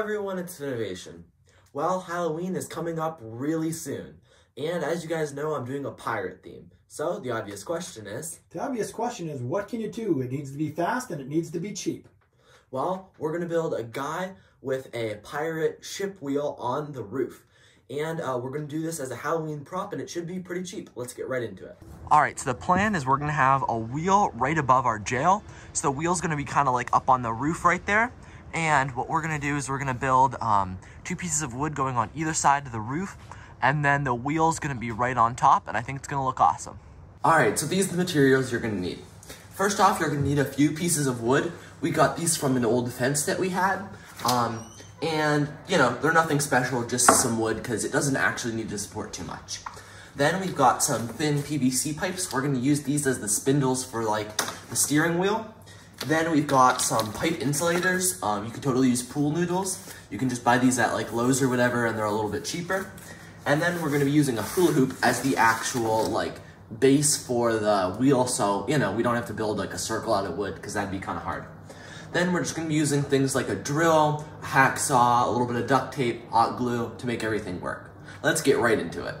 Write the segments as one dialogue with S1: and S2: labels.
S1: everyone, it's Finnovation. Well, Halloween is coming up really soon, and as you guys know, I'm doing a pirate theme. So, the obvious question is...
S2: The obvious question is, what can you do? It needs to be fast and it needs to be cheap.
S1: Well, we're going to build a guy with a pirate ship wheel on the roof. And uh, we're going to do this as a Halloween prop, and it should be pretty cheap. Let's get right into it. All right, so the plan is we're going to have a wheel right above our jail. So the wheel's going to be kind of like up on the roof right there. And what we're to do is we're to build um, two pieces of wood going on either side of the roof. And then the wheel's to be right on top, and I think it's to look awesome. All right, so these are the materials you're to need. First off, you're to need a few pieces of wood. We got these from an old fence that we had. Um, and, you know, they're nothing special, just some wood, because it doesn't actually need to support too much. Then we've got some thin PVC pipes. We're to use these as the spindles for, like, the steering wheel. Then we've got some pipe insulators. Um, you can totally use pool noodles. You can just buy these at, like, Lowe's or whatever, and they're a little bit cheaper. And then we're going to be using a hula hoop as the actual, like, base for the wheel, so, you know, we don't have to build, like, a circle out of wood, because that'd be kind of hard. Then we're just gonna be using things like a drill, a hacksaw, a little bit of duct tape, hot glue to make everything work. Let's get right into it.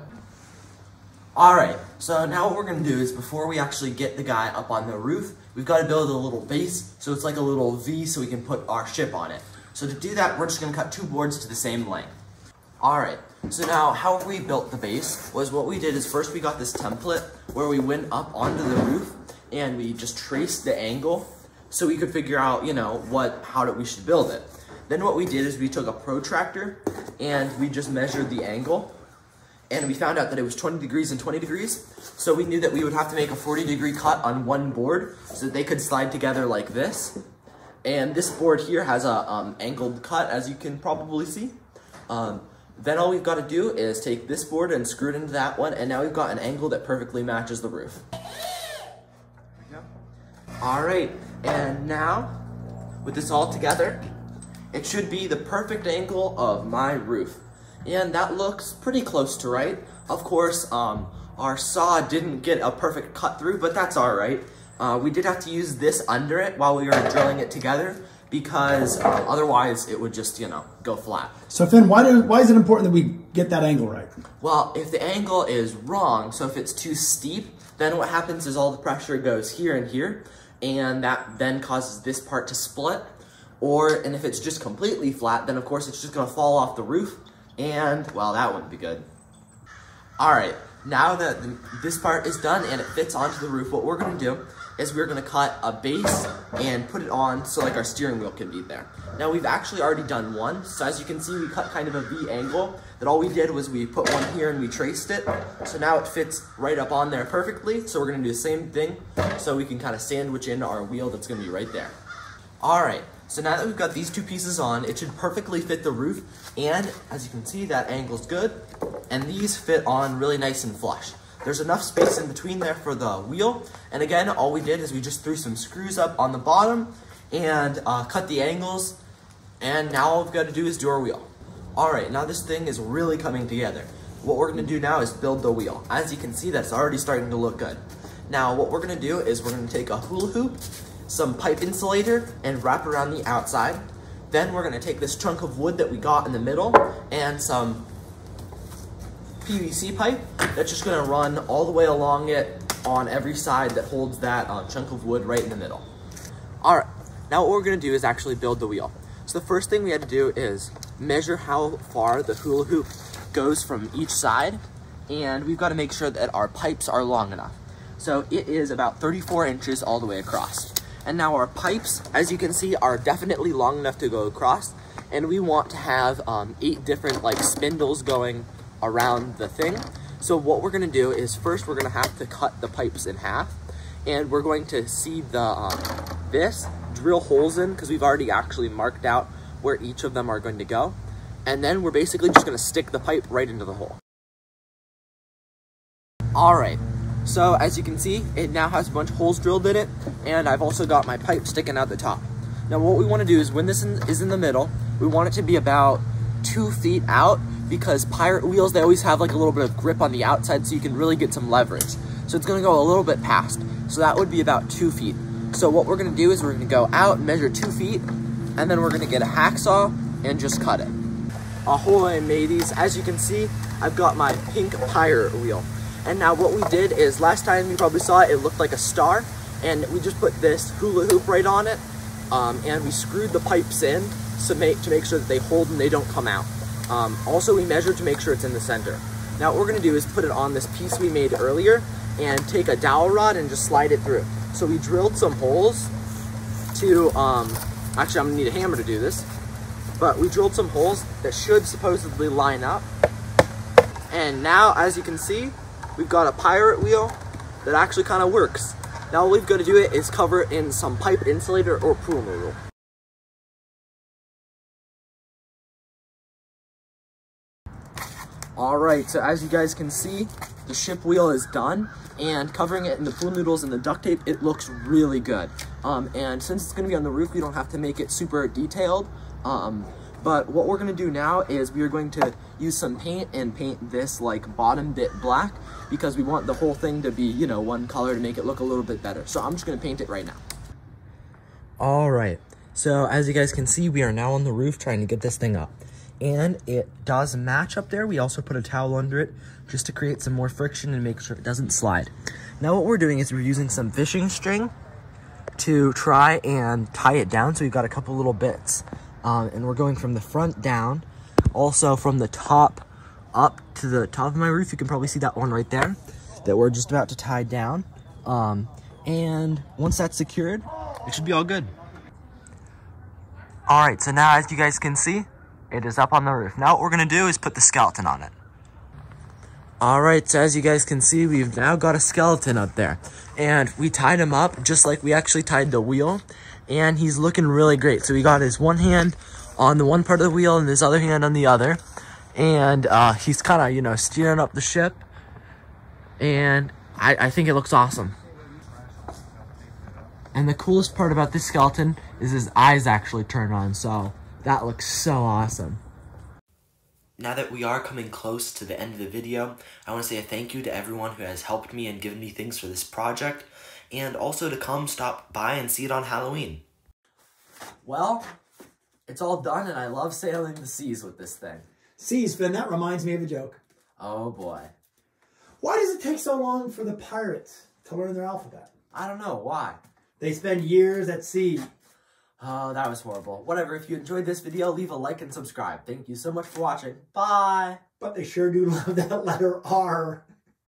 S1: All right, so now what we're gonna do is before we actually get the guy up on the roof, we've gotta build a little base, so it's like a little V so we can put our ship on it. So to do that, we're just gonna cut two boards to the same length. All right, so now how we built the base was what we did is first we got this template where we went up onto the roof and we just traced the angle so we could figure out, you know, what how we should build it. Then what we did is we took a protractor and we just measured the angle and we found out that it was 20 degrees and 20 degrees. So we knew that we would have to make a 40 degree cut on one board so that they could slide together like this. And this board here has a um, angled cut, as you can probably see. Um, then all we've got to do is take this board and screw it into that one, and now we've got an angle that perfectly matches the roof. All right, and now, with this all together, it should be the perfect angle of my roof. And that looks pretty close to right. Of course, um, our saw didn't get a perfect cut through, but that's all right. Uh, we did have to use this under it while we were drilling it together because uh, otherwise it would just, you know, go flat.
S2: So Finn, why, do, why is it important that we get that angle right?
S1: Well, if the angle is wrong, so if it's too steep, then what happens is all the pressure goes here and here, and that then causes this part to split. Or, and if it's just completely flat, then of course it's just gonna fall off the roof, and, well, that wouldn't be good. All right, now that this part is done and it fits onto the roof, what we're gonna do is we're gonna cut a base and put it on so like our steering wheel can be there. Now we've actually already done one, so as you can see, we cut kind of a V angle, that all we did was we put one here and we traced it. So now it fits right up on there perfectly. So we're gonna do the same thing so we can kind of sandwich in our wheel that's gonna be right there. All right, so now that we've got these two pieces on, it should perfectly fit the roof. And as you can see, that angle's good. And these fit on really nice and flush. There's enough space in between there for the wheel. And again, all we did is we just threw some screws up on the bottom and uh, cut the angles. And now all we've got to do is do our wheel. All right, now this thing is really coming together. What we're gonna do now is build the wheel. As you can see, that's already starting to look good. Now, what we're gonna do is we're gonna take a hula hoop, some pipe insulator, and wrap around the outside. Then we're gonna take this chunk of wood that we got in the middle and some PVC pipe that's just gonna run all the way along it on every side that holds that uh, chunk of wood right in the middle. All right, now what we're gonna do is actually build the wheel. So the first thing we had to do is measure how far the hula hoop goes from each side, and we've gotta make sure that our pipes are long enough. So it is about 34 inches all the way across. And now our pipes, as you can see, are definitely long enough to go across, and we want to have um, eight different like spindles going around the thing. So what we're gonna do is first we're gonna have to cut the pipes in half and we're going to see the um, this, drill holes in because we've already actually marked out where each of them are going to go. And then we're basically just gonna stick the pipe right into the hole. All right, so as you can see, it now has a bunch of holes drilled in it and I've also got my pipe sticking out the top. Now what we wanna do is when this is in the middle, we want it to be about two feet out because pirate wheels, they always have like a little bit of grip on the outside so you can really get some leverage. So it's gonna go a little bit past. So that would be about two feet. So what we're gonna do is we're gonna go out measure two feet, and then we're gonna get a hacksaw, and just cut it. Ahoy mateys, as you can see, I've got my pink pirate wheel. And now what we did is, last time you probably saw it, it looked like a star, and we just put this hula hoop right on it, um, and we screwed the pipes in to make, to make sure that they hold and they don't come out. Um, also, we measured to make sure it's in the center. Now what we're gonna do is put it on this piece we made earlier, and take a dowel rod and just slide it through. So we drilled some holes to, um, actually I'm gonna need a hammer to do this, but we drilled some holes that should supposedly line up. And now, as you can see, we've got a pirate wheel that actually kind of works. Now all we've got to do it is cover it in some pipe insulator or pool noodle. Alright, so as you guys can see, the ship wheel is done, and covering it in the pool noodles and the duct tape, it looks really good. Um, and since it's going to be on the roof, we don't have to make it super detailed. Um, but what we're to do now is we are going to use some paint and paint this like bottom bit black because we want the whole thing to be, you know, one color to make it look a little bit better. So I'm just to paint it right now. All right. So as you guys can see, we are now on the roof trying to get this thing up and it does match up there. We also put a towel under it just to create some more friction and make sure it doesn't slide. Now what we're doing is we're using some fishing string to try and tie it down. So we've got a couple little bits um, and we're going from the front down, also from the top up to the top of my roof. You can probably see that one right there that we're just about to tie down. Um, and once that's secured, it should be all good. All right, so now as you guys can see, it is up on the roof. Now what we're gonna do is put the skeleton on it. All right, so as you guys can see, we've now got a skeleton up there. And we tied him up just like we actually tied the wheel. And he's looking really great. So he got his one hand on the one part of the wheel and his other hand on the other. And uh, he's kind of, you know, steering up the ship. And I, I think it looks awesome. And the coolest part about this skeleton is his eyes actually turn on. So that looks so awesome. Now that we are coming close to the end of the video, I want to say a thank you to everyone who has helped me and given me things for this project, and also to come stop by and see it on Halloween. Well, it's all done, and I love sailing the seas with this thing.
S2: Seas, Finn, that reminds me of a joke.
S1: Oh boy.
S2: Why does it take so long for the pirates to learn their alphabet?
S1: I don't know, why?
S2: They spend years at sea
S1: Oh, that was horrible. Whatever, if you enjoyed this video, leave a like and subscribe. Thank you so much for watching. Bye!
S2: But they sure do love that letter R.